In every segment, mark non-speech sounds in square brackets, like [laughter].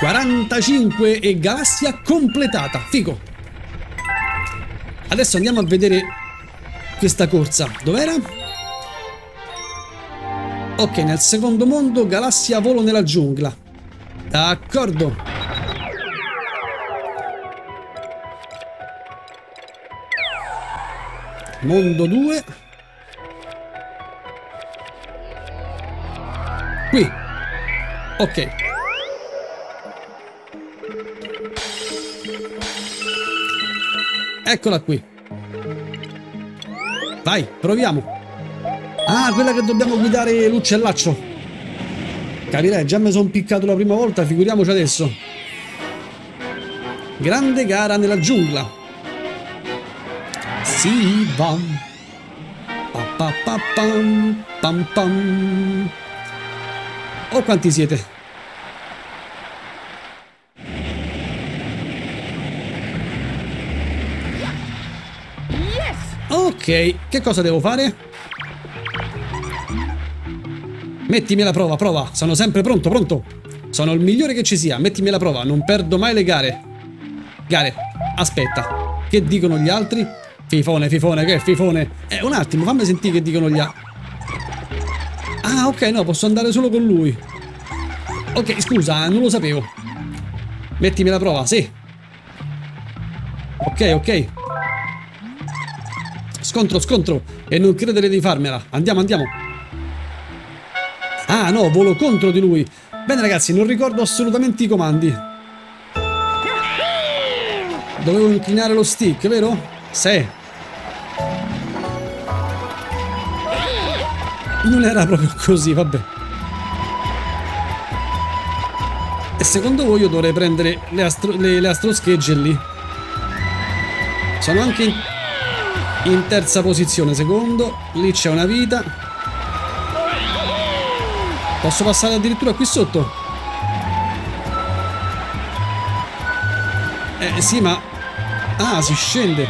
45 e galassia completata. Figo. Adesso andiamo a vedere questa corsa. Dov'era? Ok, nel secondo mondo, galassia volo nella giungla. D'accordo. Mondo 2. Qui. Ok. Eccola qui. Vai, proviamo. Ah, quella che dobbiamo guidare l'uccellaccio. Capirei, già mi sono piccato la prima volta, figuriamoci adesso. Grande gara nella giungla. Si va. Pa, pa, pa, pam, pam, pam. Oh, quanti siete? Ok, che cosa devo fare? Mettimi alla prova, prova. Sono sempre pronto, pronto. Sono il migliore che ci sia. Mettimi alla prova. Non perdo mai le gare. Gare. Aspetta. Che dicono gli altri? Fifone, fifone, che fifone? Eh, un attimo, fammi sentire che dicono gli altri. Ah, ok, no, posso andare solo con lui. Ok, scusa, non lo sapevo. Mettimi alla prova, sì. Ok, ok. Scontro, scontro. E non credere di farmela. Andiamo, andiamo. Ah, no, volo contro di lui. Bene, ragazzi, non ricordo assolutamente i comandi. Dovevo inclinare lo stick, vero? Sì. Non era proprio così, vabbè. E secondo voi io dovrei prendere le, astro le, le astroschegge lì? Sono anche in in terza posizione, secondo. Lì c'è una vita. Posso passare addirittura qui sotto? Eh sì, ma... Ah, si scende.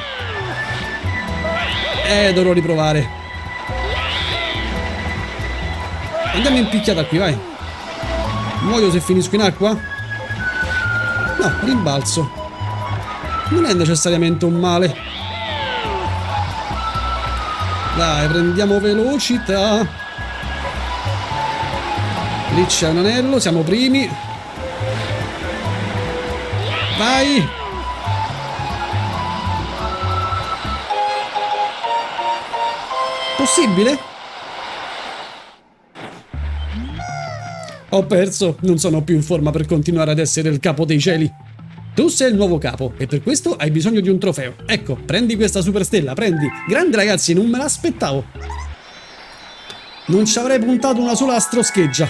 Eh, dovrò riprovare. Andiamo in picchiata qui, vai. Muoio se finisco in acqua? No, rimbalzo. Non è necessariamente un male. Dai, prendiamo velocità. Lì c'è un anello, siamo primi. Vai! Possibile? Ho perso, non sono più in forma per continuare ad essere il capo dei cieli. Tu sei il nuovo capo e per questo hai bisogno di un trofeo. Ecco, prendi questa superstella, prendi. Grande ragazzi, non me l'aspettavo. Non ci avrei puntato una sola astroscheggia.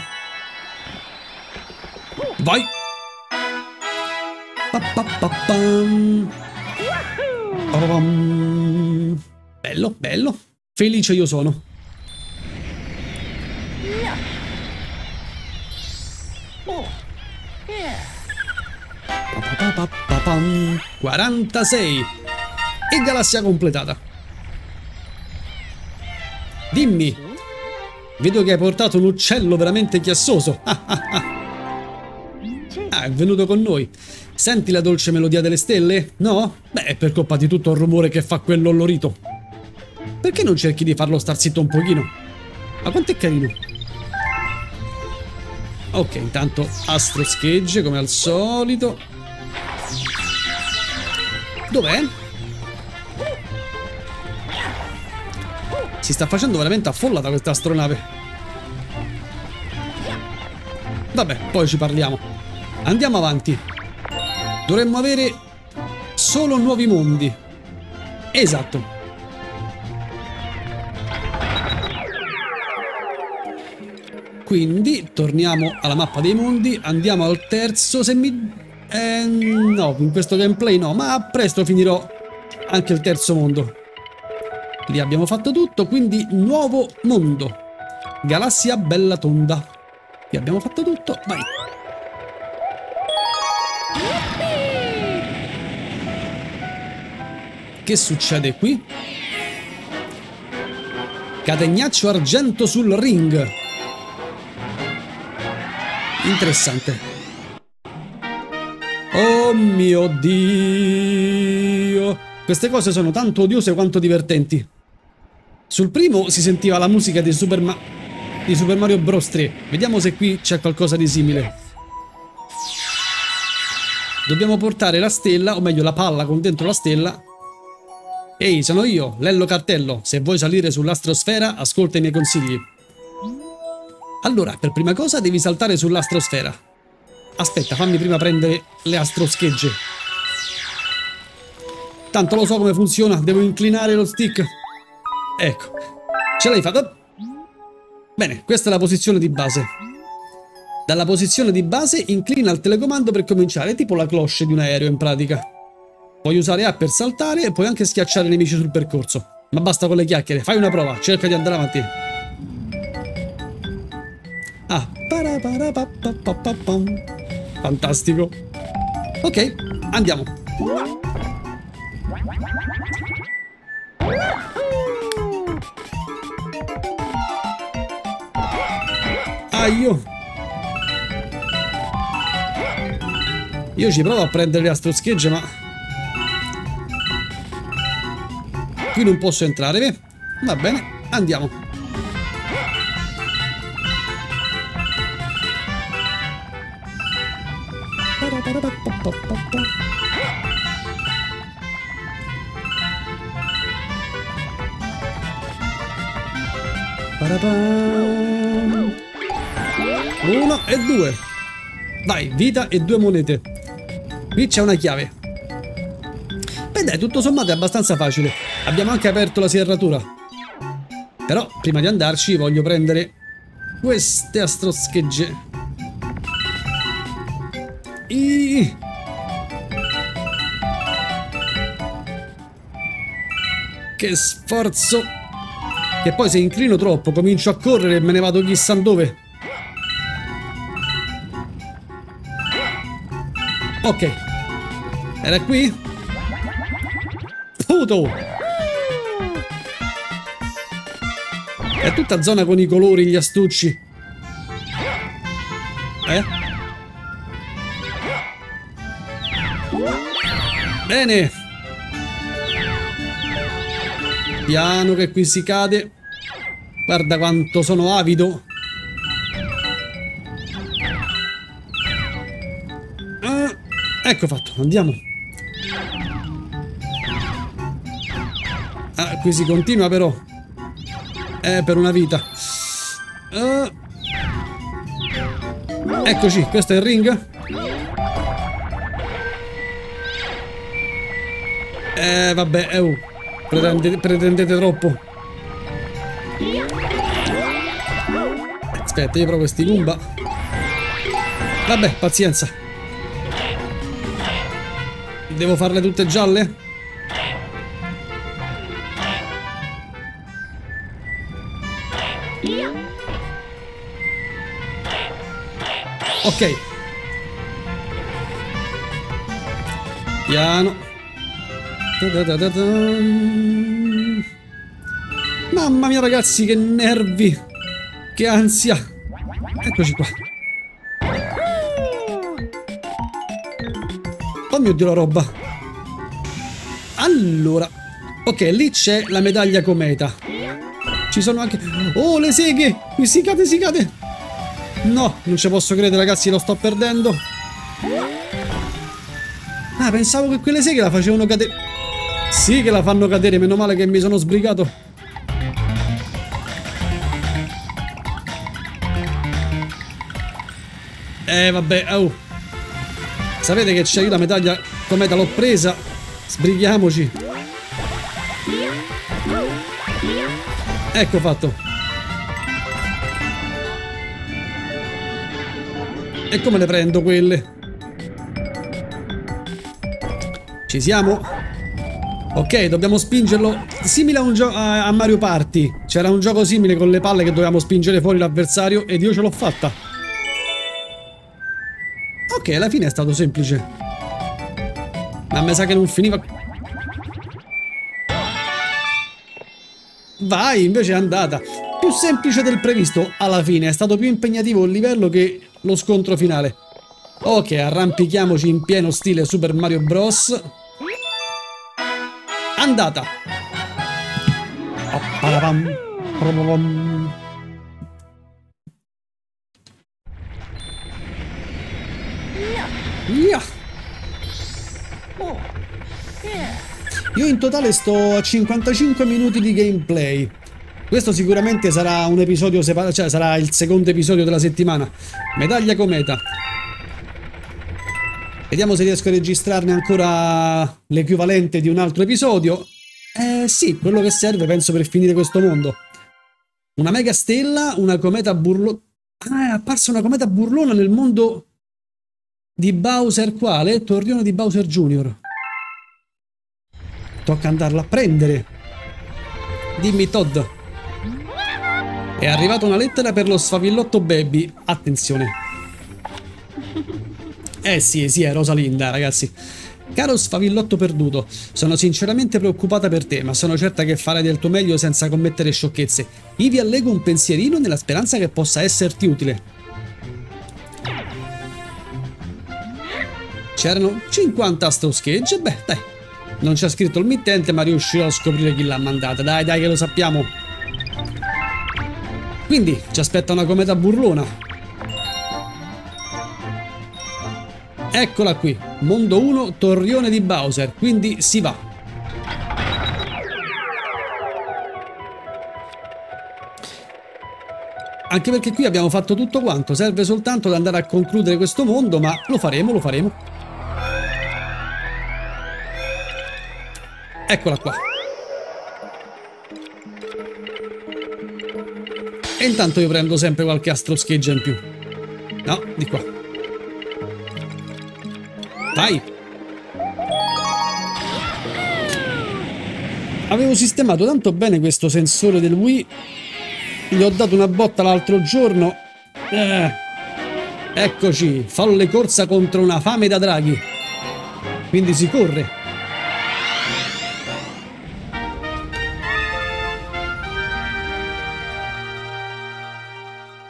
Vai! Pa, pa, pa, pam. Pa, pa, pam. Bello, bello. Felice io sono. Pa, pa, pa, pam. 46 e galassia completata. Dimmi, vedo che hai portato un uccello veramente chiassoso. [laughs] Ah, è venuto con noi. Senti la dolce melodia delle stelle? No? Beh, è per colpa di tutto il rumore che fa quello lorito. Perché non cerchi di farlo star zitto un pochino? Ma quanto è carino. Ok, intanto astro schegge come al solito. Dov'è? Si sta facendo veramente affollata questa astronave. Vabbè, poi ci parliamo. Andiamo avanti. Dovremmo avere solo nuovi mondi. Esatto. Quindi torniamo alla mappa dei mondi, andiamo al terzo, se mi... Eh, no, in questo gameplay no, ma presto finirò anche il terzo mondo. Lì abbiamo fatto tutto, quindi nuovo mondo. Galassia bella tonda. Qui abbiamo fatto tutto, vai. Che succede qui? Catenaccio argento sul ring. Interessante. Oh mio Dio. Queste cose sono tanto odiose quanto divertenti. Sul primo si sentiva la musica di Super, Ma di Super Mario Bros 3. Vediamo se qui c'è qualcosa di simile. Dobbiamo portare la stella, o meglio la palla con dentro la stella. Ehi, sono io, Lello Cartello. Se vuoi salire sull'astrosfera, ascolta i miei consigli. Allora, per prima cosa devi saltare sull'astrosfera. Aspetta, fammi prima prendere le astroschegge. Tanto lo so come funziona, devo inclinare lo stick. Ecco, ce l'hai fatta. Bene, questa è la posizione di base. Dalla posizione di base inclina il telecomando per cominciare, tipo la cloche di un aereo in pratica. Puoi usare A per saltare e puoi anche schiacciare i nemici sul percorso. Ma basta con le chiacchiere, fai una prova, cerca di andare avanti. Ah, fantastico. Ok, andiamo. Ah, io ci provo a prendere le astroschegge, ma... Qui non posso entrare, beh? Va bene, andiamo. Uno e due. Vai, vita e due monete. Qui c'è una chiave. Beh dai, tutto sommato è abbastanza facile. Abbiamo anche aperto la serratura. Però, prima di andarci, voglio prendere queste astroschegge. I... Che sforzo! Che poi se inclino troppo comincio a correre e me ne vado chissà dove. Ok. Era qui? Puto! È tutta zona con i colori, gli astucci. Eh? Bene. Piano che qui si cade. Guarda quanto sono avido. Ecco fatto, andiamo. Ah, qui si continua però. Eh, per una vita. Uh. Eccoci, questo è il ring. Eh, vabbè, eh, uh. Pretendete, pretendete troppo. Aspetta, io provo questi Goomba. Vabbè, pazienza. Devo farle tutte gialle? Ok. Piano. Mamma mia ragazzi, che nervi. Che ansia. Eccoci qua. Oh mio dio la roba. Allora. Ok, lì c'è la medaglia cometa. Ci sono anche... Oh, le seghe! Qui si cade, si cade! No, non ci posso credere, ragazzi, lo sto perdendo. Ah, pensavo che quelle seghe la facevano cadere. Sì che la fanno cadere, meno male che mi sono sbrigato. Eh, vabbè, oh. Sapete che c'è io la medaglia cometa l'ho presa. Sbrighiamoci. Ecco fatto. E come le prendo quelle? Ci siamo? Ok, dobbiamo spingerlo simile a, un a Mario Party. C'era un gioco simile con le palle che dovevamo spingere fuori l'avversario ed io ce l'ho fatta. Ok, alla fine è stato semplice. Ma mi sa che non finiva... Vai, invece è andata. Più semplice del previsto, alla fine. È stato più impegnativo il livello che lo scontro finale. Ok, arrampichiamoci in pieno stile Super Mario Bros. Andata. Io in totale sto a 55 minuti di gameplay. Questo sicuramente sarà un episodio separato, cioè sarà il secondo episodio della settimana. Medaglia cometa. Vediamo se riesco a registrarne ancora l'equivalente di un altro episodio. Eh sì, quello che serve penso per finire questo mondo. Una mega stella, una cometa burlona. Ah, è apparsa una cometa burlona nel mondo di Bowser quale? Torrione di Bowser Jr. Tocca andarla a prendere. Dimmi Todd. È arrivata una lettera per lo sfavillotto baby. Attenzione. [laughs] Eh sì, sì, è Rosalinda, ragazzi. Caro sfavillotto perduto, sono sinceramente preoccupata per te, ma sono certa che farai del tuo meglio senza commettere sciocchezze. Ivi allego un pensierino nella speranza che possa esserti utile. C'erano 50 schegge, beh, dai, non c'è scritto il mittente, ma riuscirò a scoprire chi l'ha mandata. Dai, dai, che lo sappiamo. Quindi, ci aspetta una cometa burlona. Eccola qui. Mondo 1, torrione di Bowser. Quindi si va. Anche perché qui abbiamo fatto tutto quanto. Serve soltanto ad andare a concludere questo mondo, ma lo faremo, lo faremo. Eccola qua. E intanto io prendo sempre qualche astro scheggia in più. No, di qua. Vai! Avevo sistemato tanto bene questo sensore del Wii. Gli ho dato una botta l'altro giorno. Eh, eccoci, folle corsa contro una fame da draghi. Quindi si corre.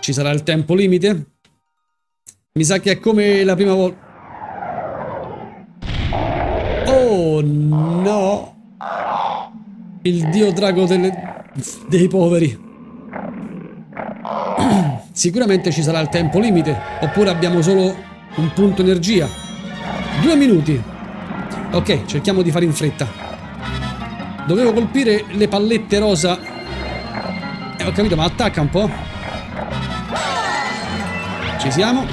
Ci sarà il tempo limite? Mi sa che è come la prima volta. No! Il dio drago delle... dei poveri. [clears throat] Sicuramente ci sarà il tempo limite. Oppure abbiamo solo un punto energia. Due minuti. Ok, cerchiamo di fare in fretta. Dovevo colpire le pallette rosa. Eh, ho capito, ma attacca un po'. Ci siamo.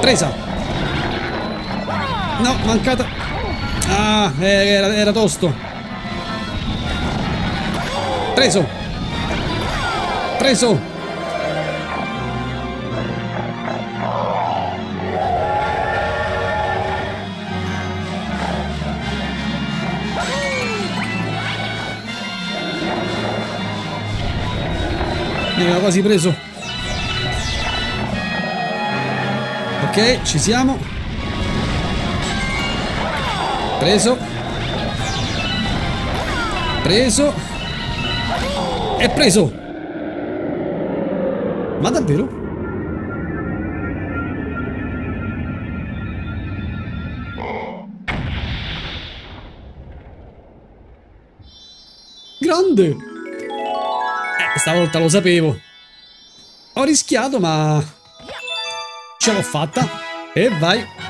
Presa. No, mancata. Ah, era, era tosto. Preso. Preso. Mi aveva quasi preso. Ok, ci siamo. Preso. Preso. E preso. Ma davvero? Grande! Eh, stavolta lo sapevo. Ho rischiato, ma Ce l'ho fatta. E vai.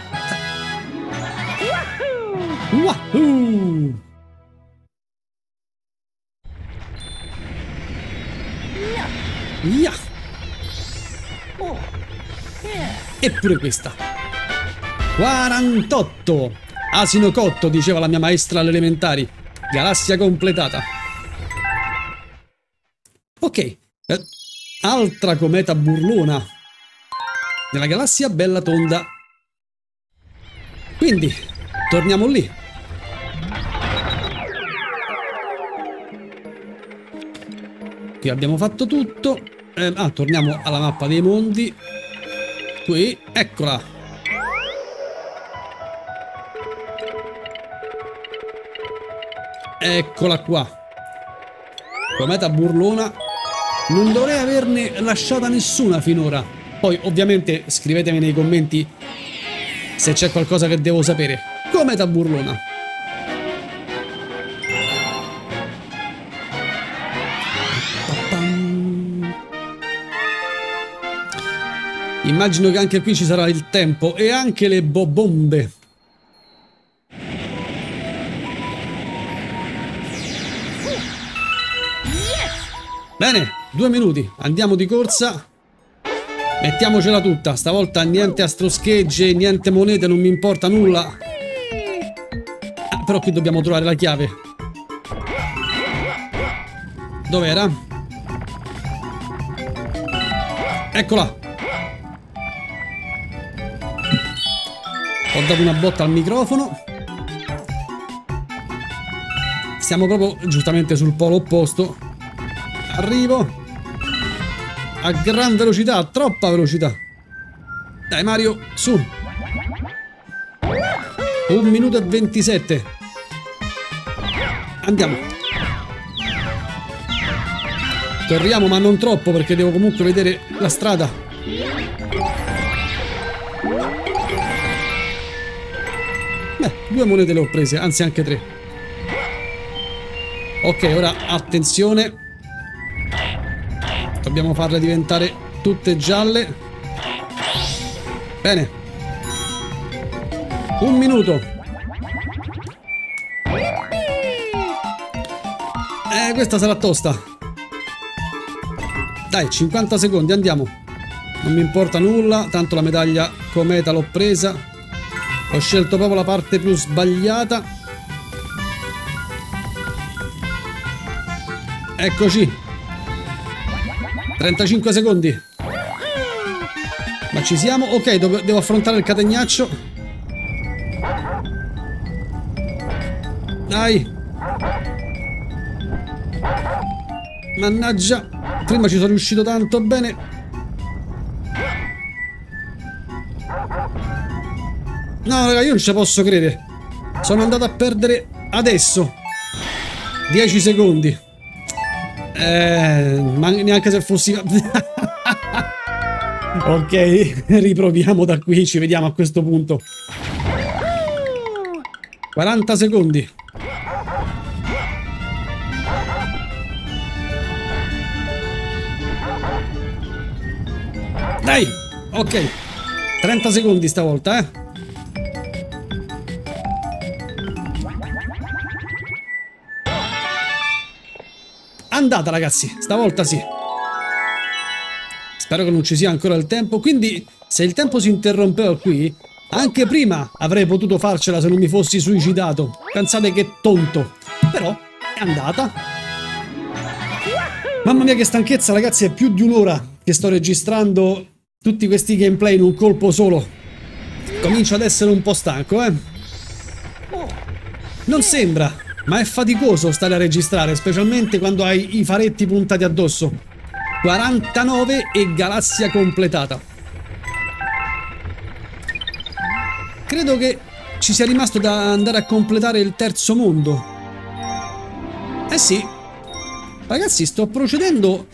Wahoo! Yeah. Eppure questa. 48. Asino cotto, diceva la mia maestra alle elementari. Galassia completata. Ok. Eh, altra cometa burlona nella galassia bella tonda. Quindi, torniamo lì. Qui abbiamo fatto tutto. Eh, ah, torniamo alla mappa dei mondi. Qui, eccola. Eccola qua. Cometa burlona. Non dovrei averne lasciata nessuna finora. Poi ovviamente scrivetemi nei commenti se c'è qualcosa che devo sapere. Cometa burlona. Immagino che anche qui ci sarà il tempo e anche le bobombe. Bene, due minuti, andiamo di corsa. Mettiamocela tutta, stavolta niente astroschegge, niente monete, non mi importa nulla. Ah, però qui dobbiamo trovare la chiave. Dov'era? Eccola! Ho dato una botta al microfono. Siamo proprio giustamente sul polo opposto. Arrivo. A gran velocità, a troppa velocità. Dai Mario, su. Un minuto e 27. Andiamo. Corriamo ma non troppo perché devo comunque vedere la strada. Due monete le ho prese, anzi anche tre. Ok, ora attenzione. Dobbiamo farle diventare tutte gialle. Bene. Un minuto. Eh, questa sarà tosta. Dai, 50 secondi, andiamo. Non mi importa nulla, tanto la medaglia cometa l'ho presa. Ho scelto proprio la parte più sbagliata. Eccoci. 35 secondi. Ma ci siamo? Ok, devo affrontare il catenaccio. Dai. Mannaggia. Prima ci sono riuscito tanto bene. No, raga, io non ci posso credere. Sono andato a perdere adesso. 10 secondi. Eh, ma neanche se fossi... [laughs] ok, riproviamo da qui, ci vediamo a questo punto. 40 secondi. Dai! Ok. 30 secondi stavolta, eh. Andata ragazzi, stavolta sì. Spero che non ci sia ancora il tempo, quindi se il tempo si interrompeva qui, anche prima avrei potuto farcela se non mi fossi suicidato. Pensate che tonto. Però è andata. Mamma mia che stanchezza ragazzi, è più di un'ora che sto registrando tutti questi gameplay in un colpo solo. Comincio ad essere un po' stanco, eh. Non sembra, ma è faticoso stare a registrare, specialmente quando hai i faretti puntati addosso. 49 e galassia completata. Credo che ci sia rimasto da andare a completare il terzo mondo. Eh sì. Ragazzi, sto procedendo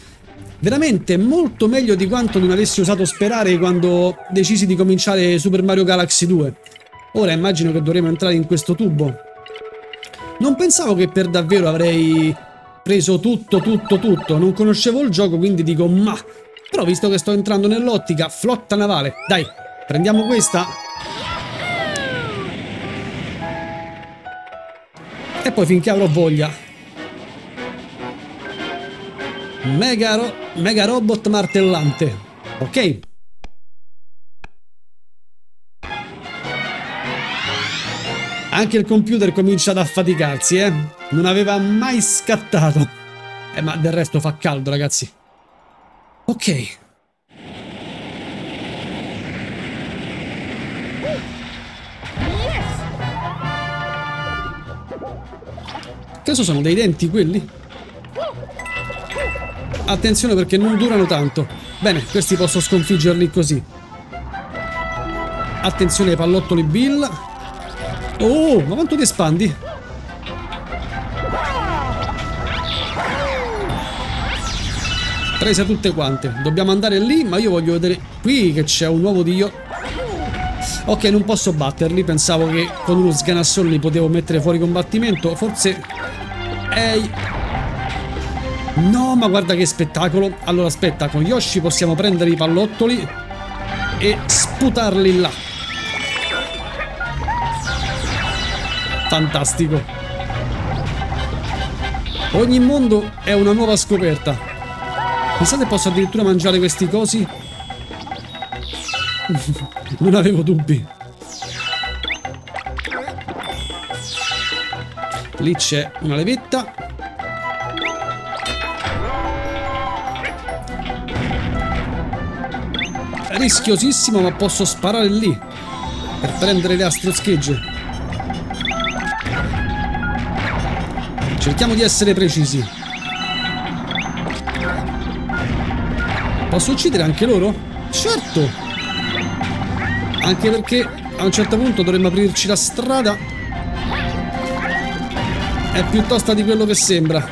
veramente molto meglio di quanto non avessi osato sperare quando decisi di cominciare Super Mario Galaxy 2. Ora immagino che dovremo entrare in questo tubo non pensavo che per davvero avrei preso tutto, tutto, tutto. Non conoscevo il gioco, quindi dico ma... Però visto che sto entrando nell'ottica, flotta navale. Dai, prendiamo questa. E poi finché avrò voglia. Mega, ro mega robot martellante. Ok. Anche il computer comincia ad affaticarsi, eh. Non aveva mai scattato. Eh, ma del resto fa caldo, ragazzi. Ok. Adesso sono dei denti quelli? Attenzione perché non durano tanto. Bene, questi posso sconfiggerli così. Attenzione ai pallottoli Bill. Oh, ma quanto ti espandi? Prese tutte quante. Dobbiamo andare lì, ma io voglio vedere qui che c'è un uovo di io. Ok, non posso batterli. Pensavo che con uno sganassolo li potevo mettere fuori combattimento. Forse... Ehi... No, ma guarda che spettacolo. Allora, aspetta, con Yoshi possiamo prendere i pallottoli e sputarli là. Fantastico. Ogni mondo è una nuova scoperta. Pensate posso addirittura mangiare questi cosi? [laughs] non avevo dubbi. Lì c'è una levetta. Rischiosissimo, ma posso sparare lì. Per prendere le astroschegge. Cerchiamo di essere precisi. Posso uccidere anche loro? Certo! Anche perché a un certo punto dovremmo aprirci la strada. È più tosta di quello che sembra.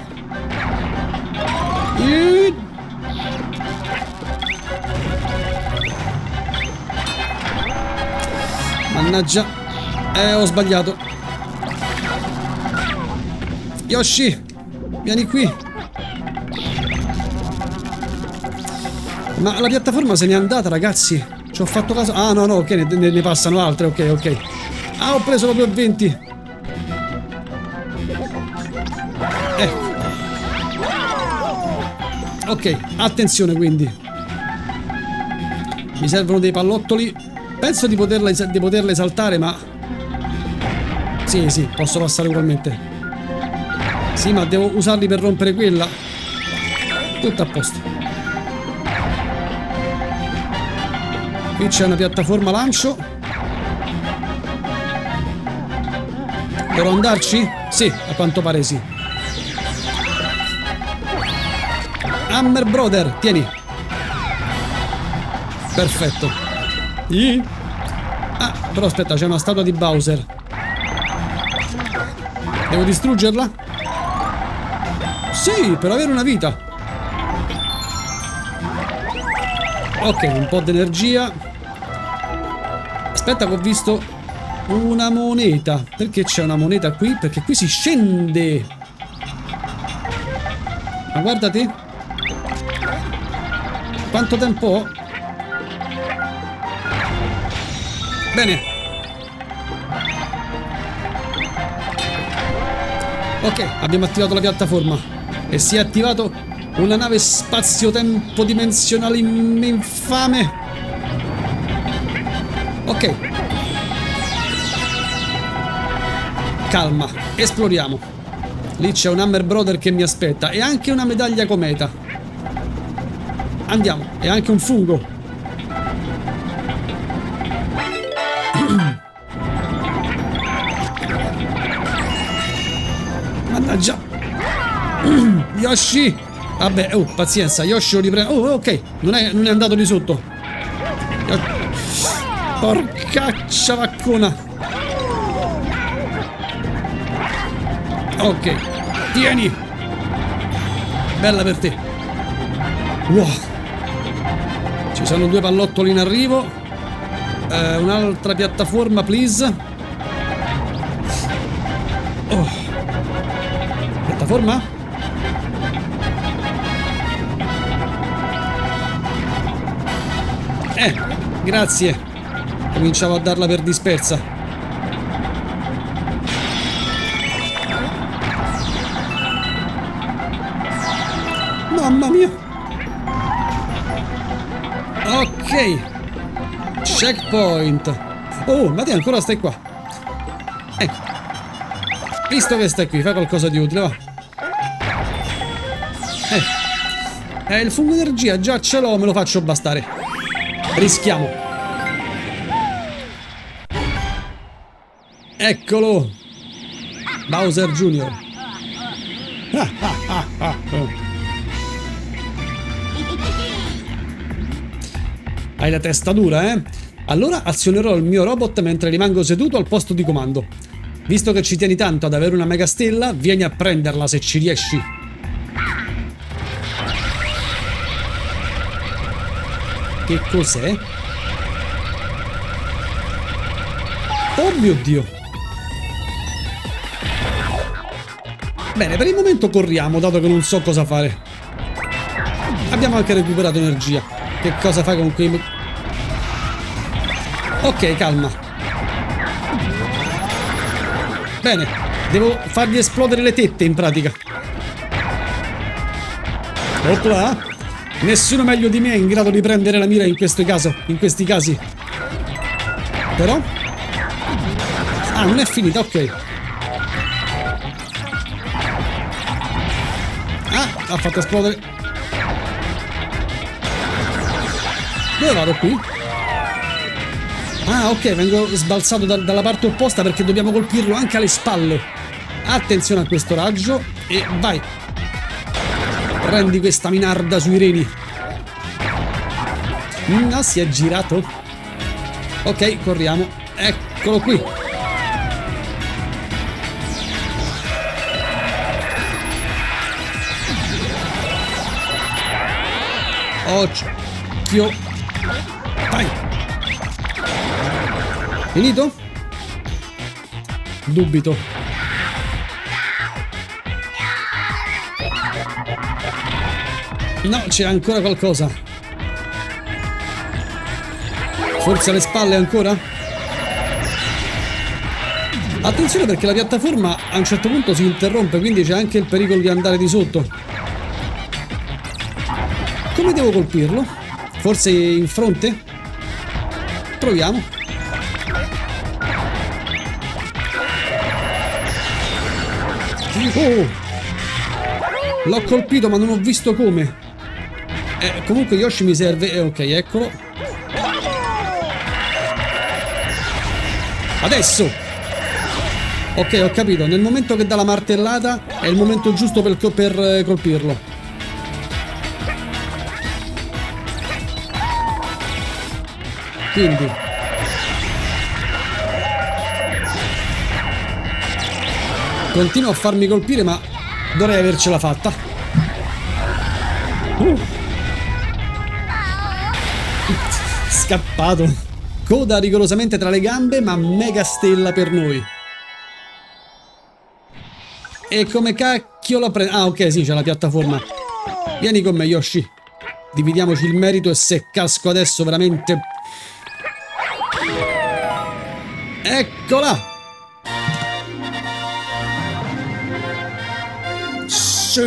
Mannaggia. Eh, ho sbagliato. Yoshi, vieni qui. Ma la piattaforma se n'è andata, ragazzi. Ci ho fatto caso. Ah, no, no, ok, ne, ne, passano altre, ok, ok. Ah, ho preso proprio 20. Eh. Ok, attenzione quindi. Mi servono dei pallottoli. Penso di poterle, di poterle saltare, ma... Sì, sì, posso passare ugualmente. Sì, ma devo usarli per rompere quella. Tutto a posto. Qui c'è una piattaforma lancio. Devo andarci? Sì, a quanto pare sì. Hammer Brother, tieni. Perfetto. Ah, però aspetta, c'è una statua di Bowser. Devo distruggerla? Sì, per avere una vita. Ok, un po' di energia. Aspetta che ho visto una moneta. Perché c'è una moneta qui? Perché qui si scende. Ma guardate. Quanto tempo ho? Bene. Ok, abbiamo attivato la piattaforma e si è attivato una nave spazio-tempo dimensionale infame. Ok. Calma, esploriamo. Lì c'è un Hammer Brother che mi aspetta e anche una medaglia cometa. Andiamo, e anche un fungo. [clears throat] Mannaggia. [clears throat] Yoshi! Vabbè, oh, pazienza, Yoshi lo riprende. Oh, ok, non è, non è andato di sotto. Porcaccia vaccona. Ok, tieni. Bella per te. Wow. Ci sono due pallottoli in arrivo. Uh, Un'altra piattaforma, please. Oh. Piattaforma? Grazie. Cominciavo a darla per dispersa. Mamma mia. Ok. Checkpoint. Oh, ma te ancora stai qua. Eh. Visto che stai qui, fai qualcosa di utile, va. Eh. Eh, il fungo energia già ce l'ho, me lo faccio bastare. Rischiamo. Eccolo. Bowser Jr. [laughs] Hai la testa dura, eh? Allora azionerò il mio robot mentre rimango seduto al posto di comando. Visto che ci tieni tanto ad avere una mega stella, vieni a prenderla se ci riesci. Che cos'è? Oh mio Dio! Bene, per il momento corriamo, dato che non so cosa fare. Abbiamo anche recuperato energia. Che cosa fai con quei... Ok, calma. Bene, devo fargli esplodere le tette in pratica. Opla! Nessuno meglio di me è in grado di prendere la mira in questo caso, in questi casi. Però... Ah, non è finita, ok. Ah, ha fatto esplodere. Dove vado qui? Ah, ok, vengo sbalzato da, dalla parte opposta perché dobbiamo colpirlo anche alle spalle. Attenzione a questo raggio e vai. Prendi questa minarda sui reni. No, si è girato. Ok, corriamo. Eccolo qui. Occhio. Vai. Finito? Dubito. No, c'è ancora qualcosa. Forse alle spalle ancora? Attenzione perché la piattaforma a un certo punto si interrompe, quindi c'è anche il pericolo di andare di sotto. Come devo colpirlo? Forse in fronte? Proviamo. Oh! L'ho colpito ma non ho visto come. Eh, comunque Yoshi mi serve... Eh, ok, eccolo. Adesso! Ok, ho capito. Nel momento che dà la martellata è il momento giusto per, per eh, colpirlo. Quindi... Continuo a farmi colpire ma dovrei avercela fatta. Uh. Scappato. Coda rigorosamente tra le gambe ma mega stella per noi. E come cacchio la prendo? Ah ok sì c'è la piattaforma. Vieni con me Yoshi. Dividiamoci il merito e se casco adesso veramente Eccola! Sì!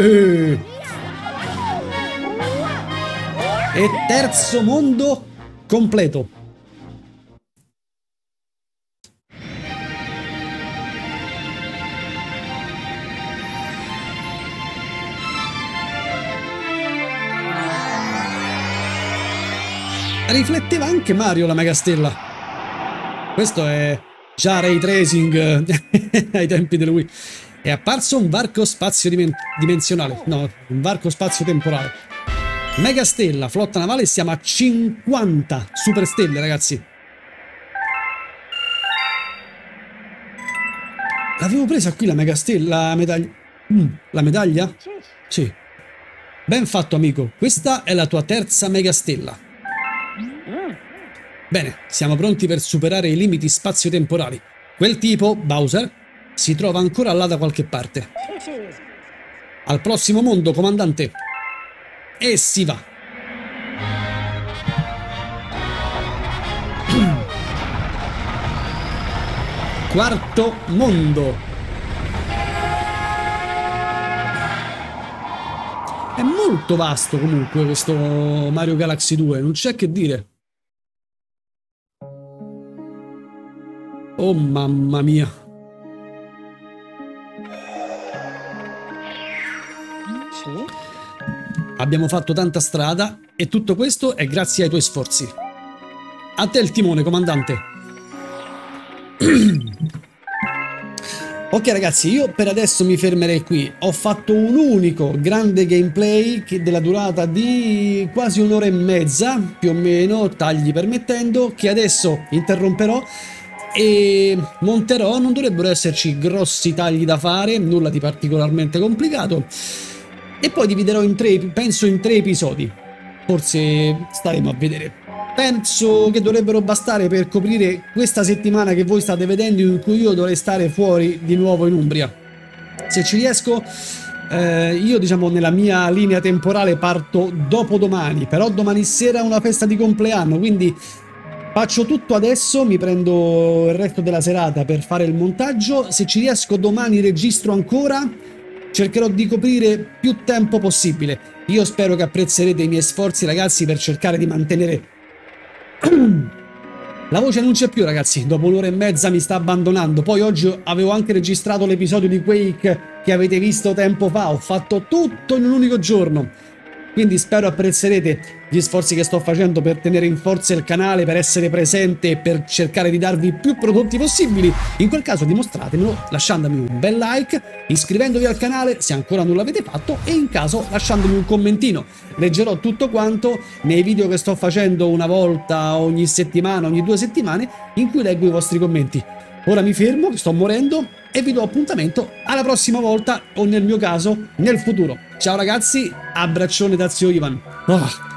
E terzo mondo completo. Rifletteva anche Mario la megastella. Questo è già ray tracing eh, [laughs] ai tempi del Wii. È apparso un varco spazio dimensionale, no, un varco spazio temporale. Mega stella, flotta navale, siamo a 50 super stelle, ragazzi. L'avevo presa qui la mega stella, la medaglia. Mm, la medaglia? Sì. Ben fatto, amico. Questa è la tua terza mega stella. Bene, siamo pronti per superare i limiti spazio-temporali. Quel tipo, Bowser, si trova ancora là da qualche parte. Al prossimo mondo, comandante. E si va. Quarto mondo. È molto vasto comunque questo Mario Galaxy 2, non c'è che dire. Oh mamma mia. Abbiamo fatto tanta strada e tutto questo è grazie ai tuoi sforzi. A te il timone, comandante. [clears throat] ok ragazzi, io per adesso mi fermerei qui. Ho fatto un unico grande gameplay della durata di quasi un'ora e mezza, più o meno, tagli permettendo, che adesso interromperò e monterò, non dovrebbero esserci grossi tagli da fare, nulla di particolarmente complicato e poi dividerò in tre, penso in tre episodi. Forse staremo a vedere. Penso che dovrebbero bastare per coprire questa settimana che voi state vedendo in cui io dovrei stare fuori di nuovo in Umbria. Se ci riesco, eh, io diciamo nella mia linea temporale parto dopo domani, però domani sera è una festa di compleanno, quindi faccio tutto adesso, mi prendo il resto della serata per fare il montaggio, se ci riesco domani registro ancora, cercherò di coprire più tempo possibile. Io spero che apprezzerete i miei sforzi ragazzi per cercare di mantenere... [clears throat] La voce non c'è più ragazzi, dopo un'ora e mezza mi sta abbandonando, poi oggi avevo anche registrato l'episodio di Quake che avete visto tempo fa, ho fatto tutto in un unico giorno. Quindi spero apprezzerete gli sforzi che sto facendo per tenere in forza il canale, per essere presente e per cercare di darvi più prodotti possibili. In quel caso dimostratemelo lasciandomi un bel like, iscrivendovi al canale se ancora non l'avete fatto e in caso lasciandomi un commentino. Leggerò tutto quanto nei video che sto facendo una volta ogni settimana, ogni due settimane, in cui leggo i vostri commenti. Ora mi fermo, sto morendo e vi do appuntamento alla prossima volta o nel mio caso nel futuro. Ciao ragazzi, abbraccione da zio Ivan. Oh.